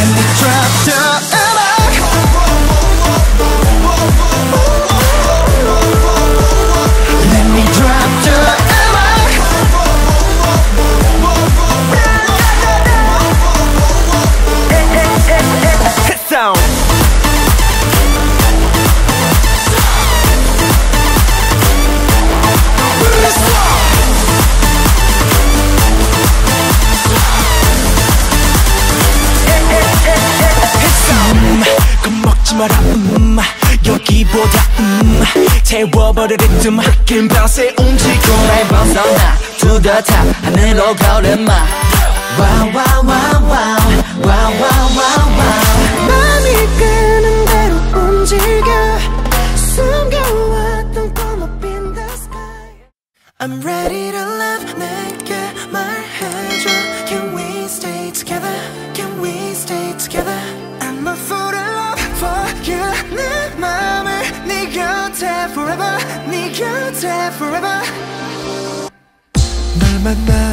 and the tractor. 태워버리는 듯 막힌 밤새 움직여. 날 벗어나 to the top 하늘로 가오른 마 Wow wow wow wow wow wow wow wow 마음이 끄는 대로 움직여. I'm ready to love forever. 네 곁에 forever. 만나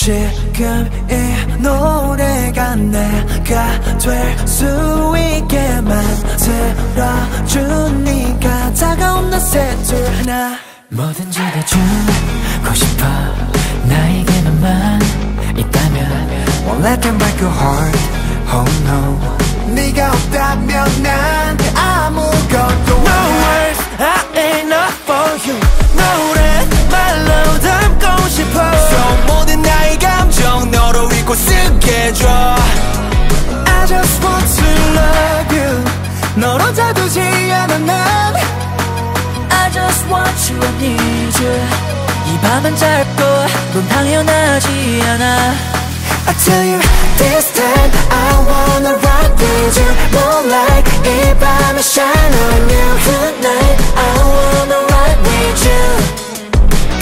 지금 이 노래가 내가 될 수 있게 만들어주니까 다가온 낮새둘 나. 뭐든지 다 주고 싶어. 나에게만만 있다면 Won't let them break your heart, oh no. 네가 없다면 난 아무것도 no. 밤은 짧고 넌 당연하지 않아. I tell you this time I wanna rock with you. More like 이 밤에 shine on you. Tonight I wanna ride with you.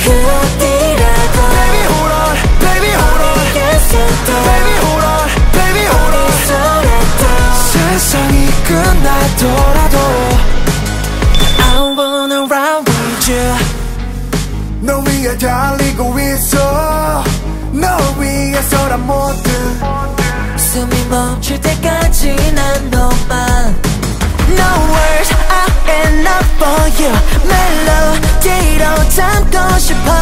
그 어디라도 Baby hold on, baby hold on. 어디겠어도 Baby hold on, baby hold on. 어디서라도 세상이 끝나더라도 I wanna ride with you. No 위에 달리고 있어 널 위해서란 모든 숨이 멈출 때까지 난 너만 No words are enough for you 멜로디로 담고 싶어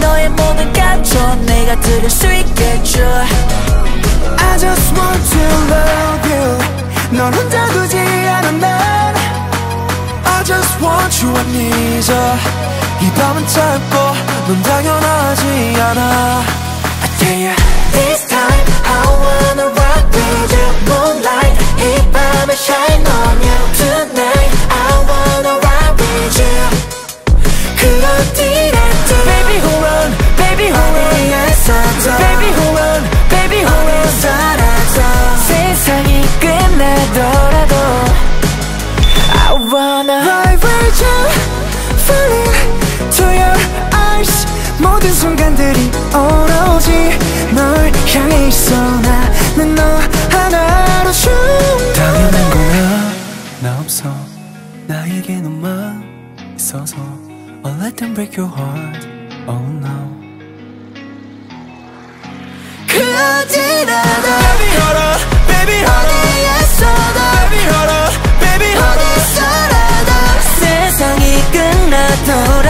너의 모든 감정 내가 들을 수 있겠죠 I just want to love you 넌 혼자 두지 않아 난 I just want you I need you 이 밤은 짧고 넌 당연하지 않아 I tell you This time I wanna rock with you Moonlight 이 밤에 shine on you Tonight I wanna rock with you 그 어디라도 Baby who run, baby who run 위에서도 Baby who run, baby who run 살아서 세상이 끝나더라도 I wanna Ride with you Falling eyes 모든 순간들이 오로지 널 향해 있어 나는 너 하나로 춤 당연한 거야 나 없어 나에게 너만 있어서 I'll let them break your heart Oh no 그 어디라도 Baby hold up Baby hold up 어디에서도 Baby hold up Baby hold up 어디서라도 세상이 끝나더라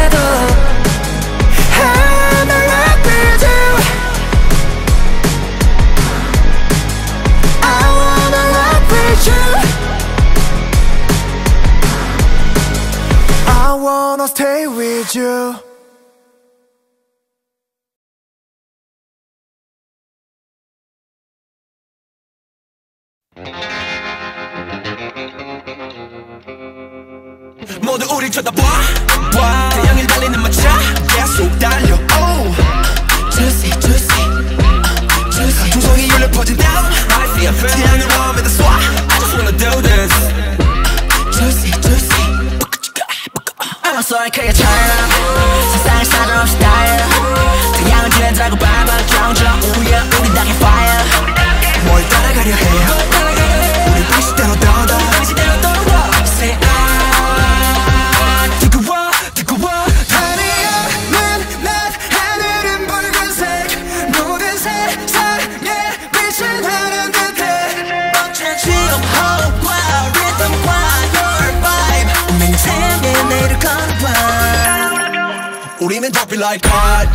우리는 drop it like hot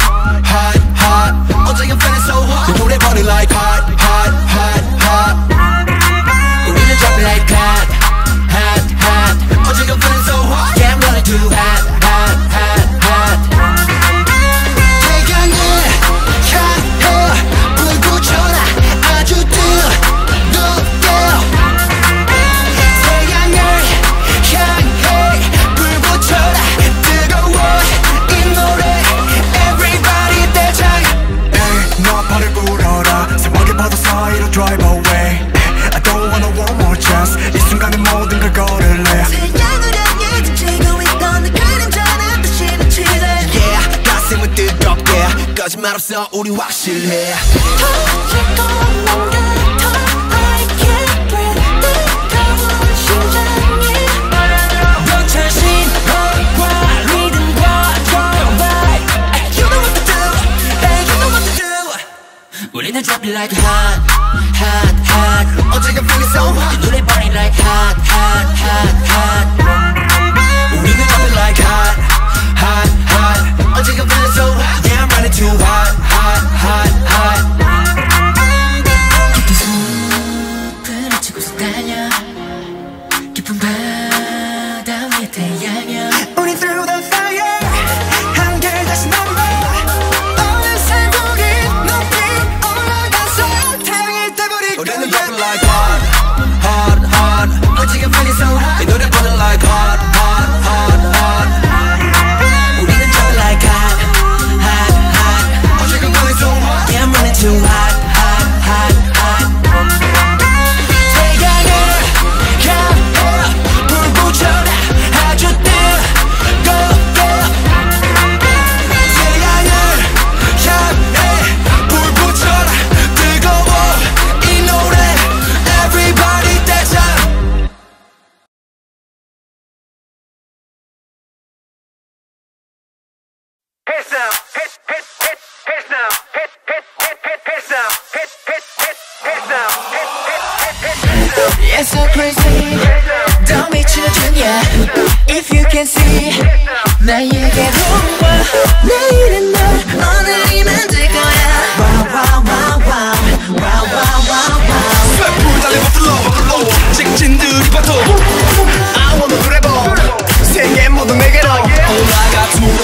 hot hot 어제 I'm feeling so hot 내 노래 burning like hot hot hot hot 우리는 drop it like hot hot hot 어제 I'm feeling so to do Hey you know what to do 우리는 drop it like hot hot hot 어제 I'm feeling so hot 이 노래 burning like hot hot hot hot 우리는 drop it like hot hot hot 어제 I'm feeling so hot yeah too hot hot hot hot It's so crazy Don't be children yeah If you can see 나에게 와 내일은 널 오늘이면 될 거야 Wow wow wow wow Wow wow wow wow 불 달리고 flow flow 직진들이 봐도 I wanna forever 세계 모두 내게로 올라가 둘을 타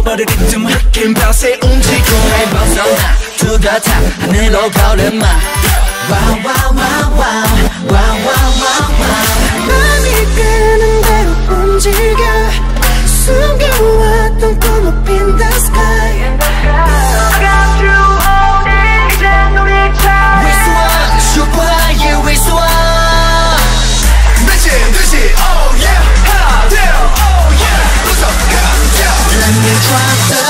채워버릴 리듬 긴 벼슬 움직여. 벗어나. 두더타 하늘로 wow wow 맘이 끄는 대로 움직여. 숨겨왔 try to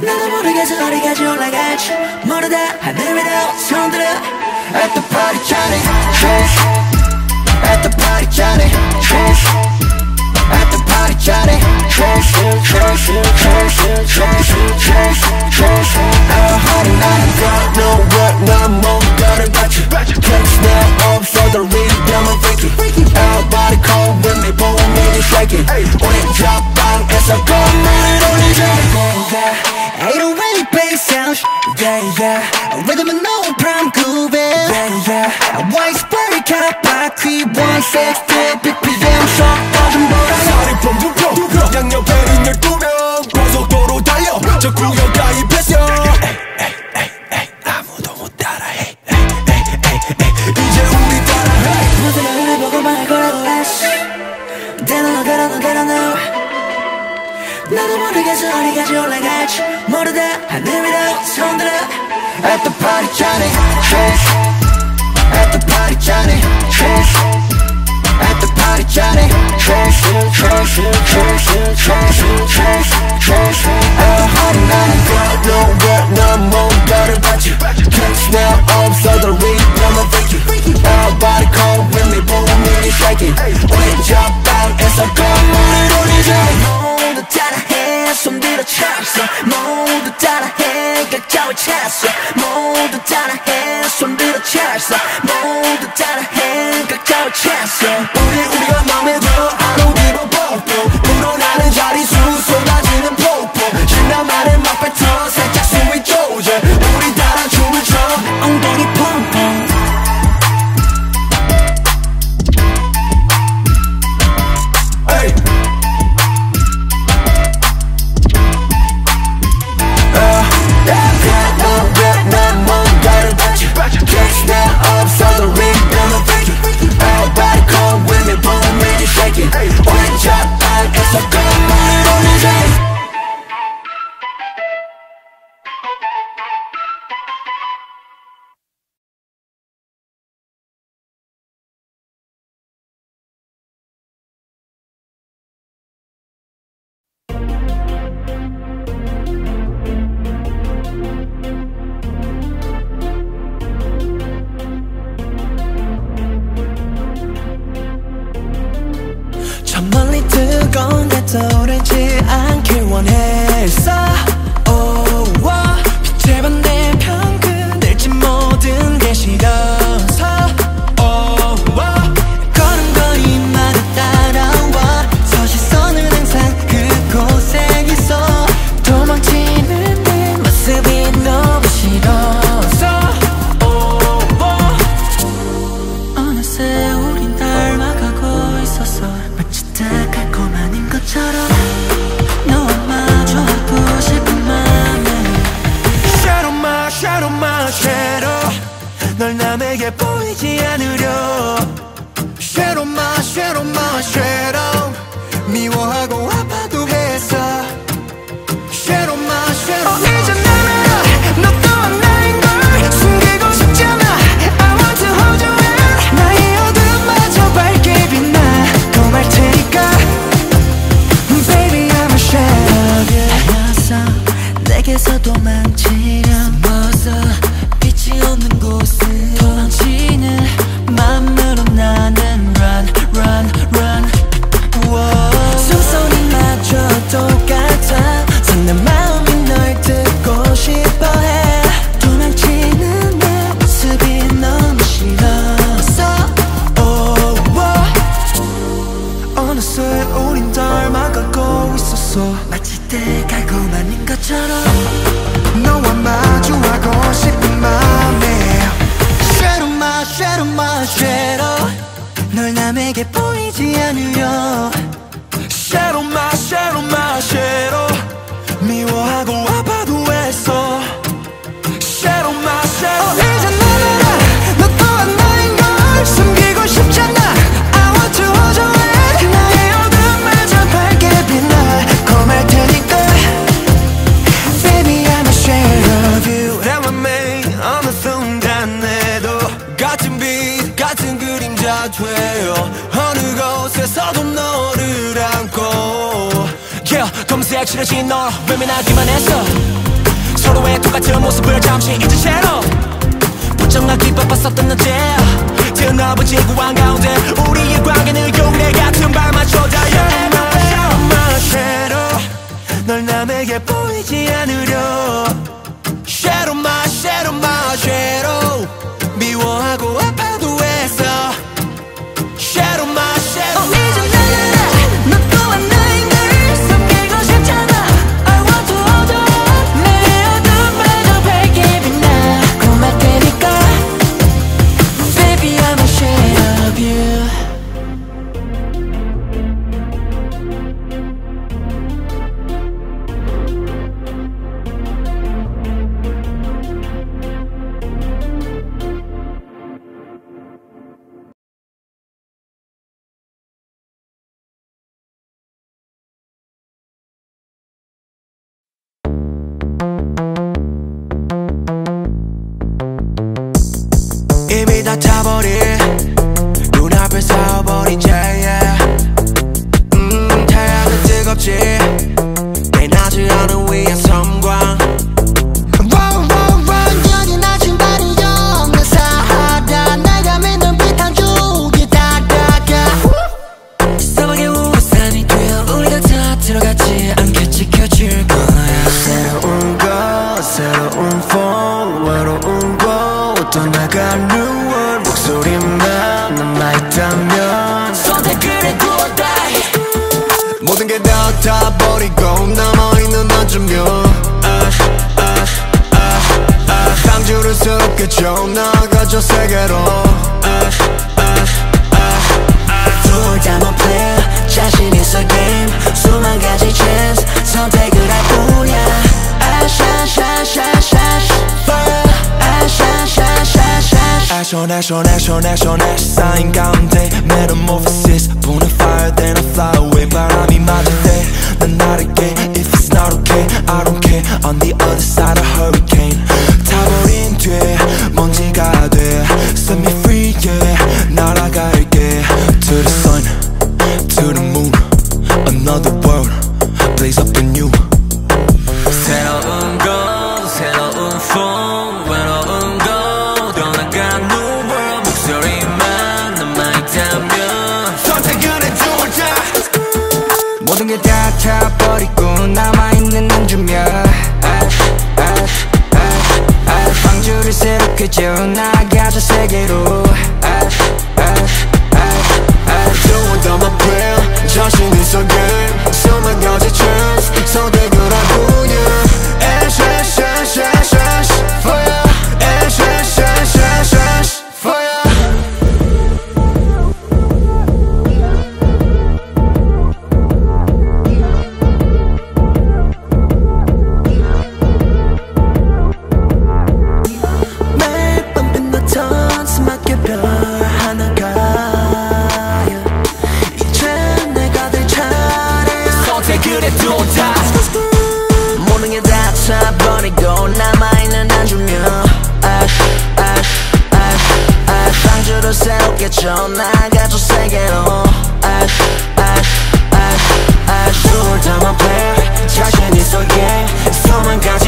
나도 모르겠어 어디까지 올라갈지 모르다 하늘 위로 손들어 At the party Trish At the party Johnny Trish At the party Johnny Trish Trish Trish Trish Trish Trish Our party 나는 got no work 난 뭔가를 봤지 Kicks now 없어 the rhythm은 freaky Our body cold when they 보내기 shaking 우리 자방에서 공연을 올리자 808 bass sound Yeah yeah Rhythm and no prime groove Yeah yeah White spray cut by creep 160 BPM Johnny, fresh. At the party, Johnny, fresh. At the party, Johnny, fresh, fresh, fresh, fresh, fresh, fresh. 하루나는 got no work, 넌 about 받지. Catch now, 없어도 rebound, I'm freaky. Everybody come with me, 보면 이 shaky. We jump out, it's a come on, it only Johnny. 모두 따라해, 손 들어 참서. 모두 따라해. 나의 찰스. 모두 따라해 손들어 찰스 모두 따라해 각자의 찰스. 그동안 뒤바빴었던 낮에 드나부 지구한 가운데 우리의 관계는 요래 같은 발 맞춰 다여 내 맘대로 널 남에게 보여 te 내게로 둘 다 못 play 자신 있어 게임 수만 chance 선택을 할 fire 아샤샤샤샤샤 action action action action action 쌓인 가운데 metamorphosis. 보는 fire then I fly away. 바람이 if it's not okay I don't care. On the other side 쏟아. 모든 게 다 차버리고 남아있는 한 주면 아쉬 아쉬 아쉬 아쉬 방주를 새롭게 쳐나가줘 세계로. 아쉬 아쉬 아쉬 아쉬 술 담아 패 자신 있어 yeah. 소망까지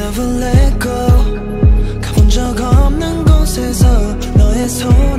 never let go. 가본 적 없는 곳에서 너의 손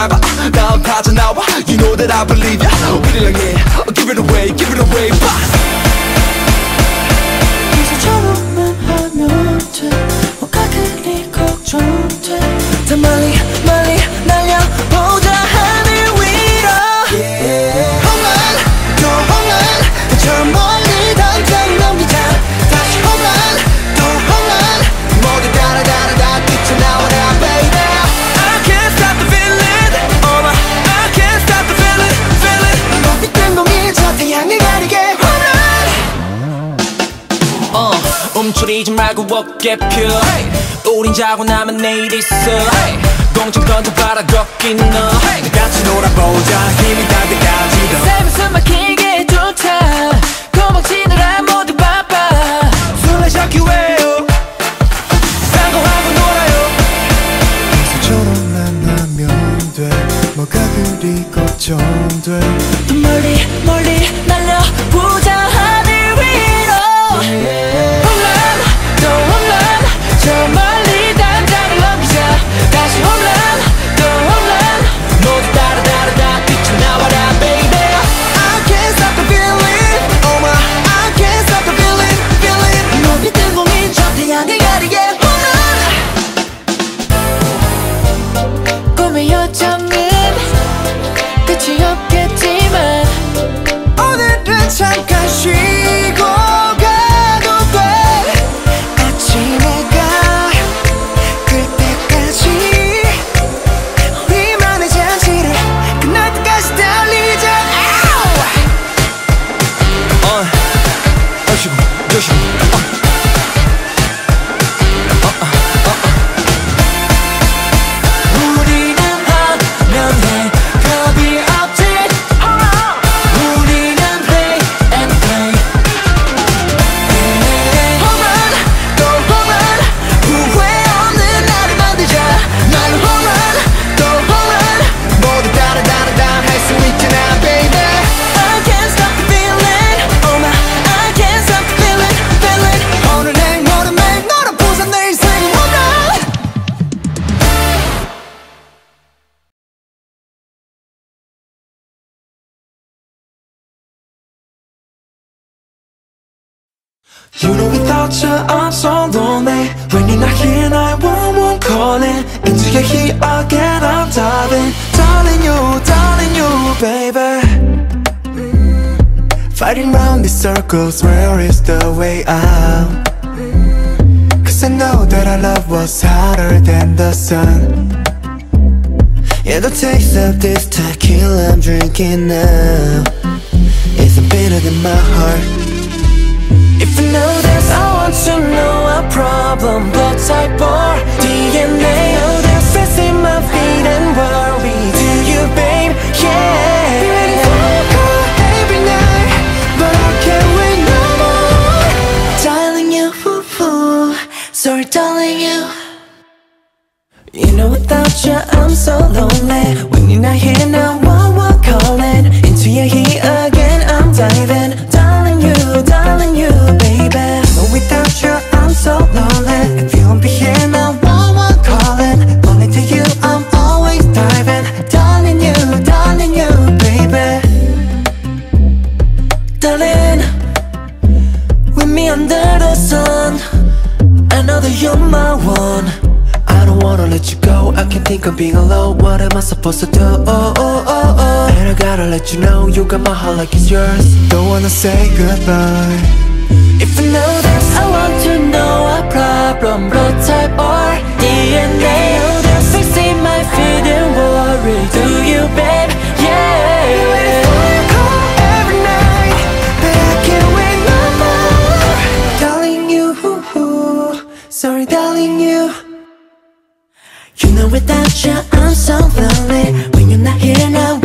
상륙에 있어 봐봐 다음 타자 나와 You know that I believe ya 우리랑 해 Give it away, give it away 봐. 말고 어깨 펴. 우린 자고 나면 내일 있어. 공중 던져봐라 걷긴 너. 같이 놀아보자. 힘이 닿을 때까지 더 삶은 숨 막히게 좋다. 도망치느라 모두 바빠. 술래 왜요? 딴거하고 놀아요. 저런만 하면 돼. 뭐가 그리 걱정돼? 더 멀리 멀리 without you I'm so lonely When you're not here 911 calling Into your heat again I'm diving. Darling you, darling you baby. Fighting round these circles where is the way out? Cause I know that our love was hotter than the sun. Yeah, the taste of this tequila I'm drinking now Isn't bitter than my heart If you know this, I want to know our problem. Blood type or DNA Oh, there's stress in my feet and worry Do you, babe? Yeah. Be ready for a call every night. But I can't wait no more. Darling you, ooh, ooh. sorry darling you. You know without you I'm so lonely. When you're not here now, think of being alone What am I supposed to do? Oh, oh, oh, oh. And I gotta let you know You got my heart like it's yours Don't wanna say goodbye If you know this, I want to know our problem Blood type or without you I'm so lonely. When you're not here now,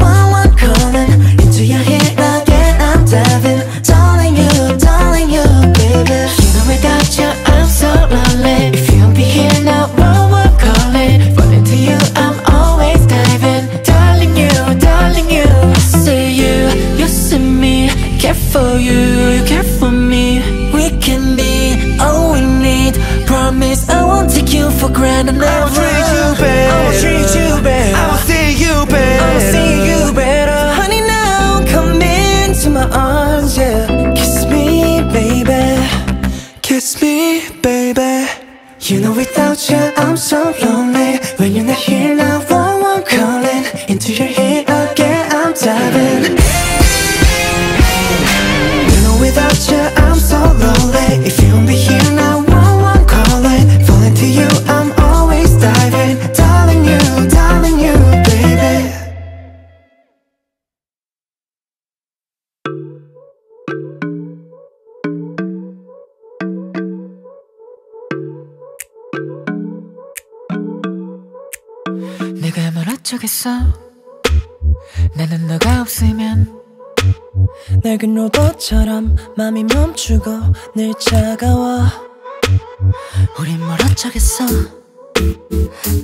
long 어쩌겠어? 나는 너가 없으면 낡은 로봇처럼 맘이 멈추고 늘 차가워. 우린 뭘 어쩌겠어?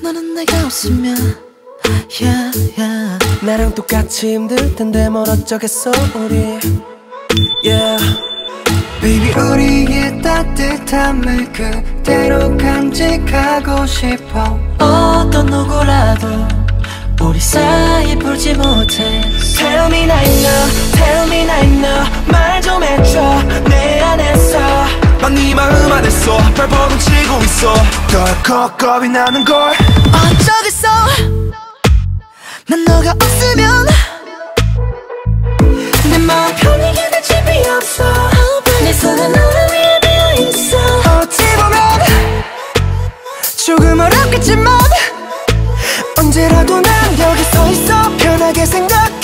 너는 내가 없으면 yeah, yeah. 나랑 똑같이 힘들 텐데 뭘 어쩌겠어 우리. Yeah. Baby 우리의 따뜻함을 그대로 간직하고 싶어. 어떤 누구라도 우리 사이 풀지 못해. Tell me now you know Tell me now you know 말 좀 해줘 내 안에서. 넌네 마음 안에서 발버둥 치고 있어. 덜컥 겁이 나는 걸. 어쩌겠어? 난 너가 없으면 내 마음 편히 견딜 집이 없어. 내 손은 너를 위해 비어있어. 어찌 보면 조금 어렵겠지만 언제라도 서 있어 편하게 생각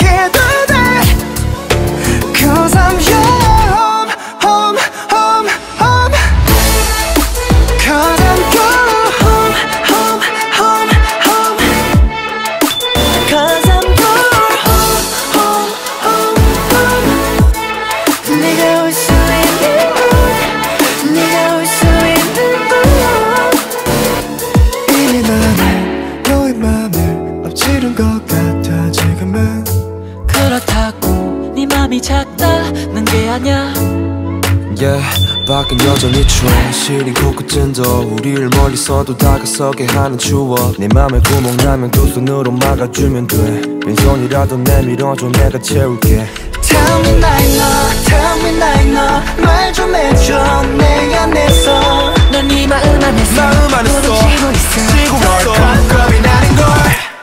밖은 여전히 추워 시린 코끝은더 우리를 멀리서도 다가서게 하는 추억. 내 맘에 구멍 나면 두 손으로 막아주면 돼. 빈손이라도 내밀어줘 내가 채울게. Tell me now 너 Tell me now 너말 좀 해줘 내 안에서. 넌네 마음 안에서. 마음 안에서. 있어. 지고 있어. 겁이 나는 걸.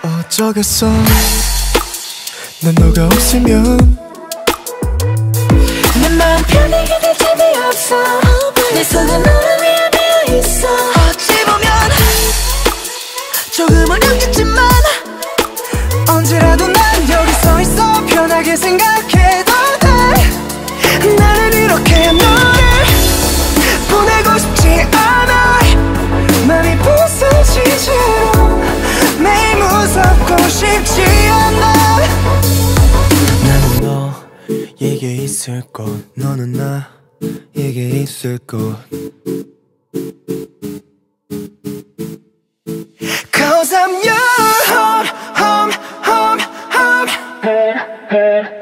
어쩌겠어. 난 너가 없으면 내 마음 편히 견딜 집이 없어. 내 손은 너를 위해 비어있어. 어찌 보면 조금 어렵겠지만 언제라도 난 여기 서 있어. 편하게 생각해 있을 곳 너는 나에게 있을 곳 Cause I'm your home, home, home, home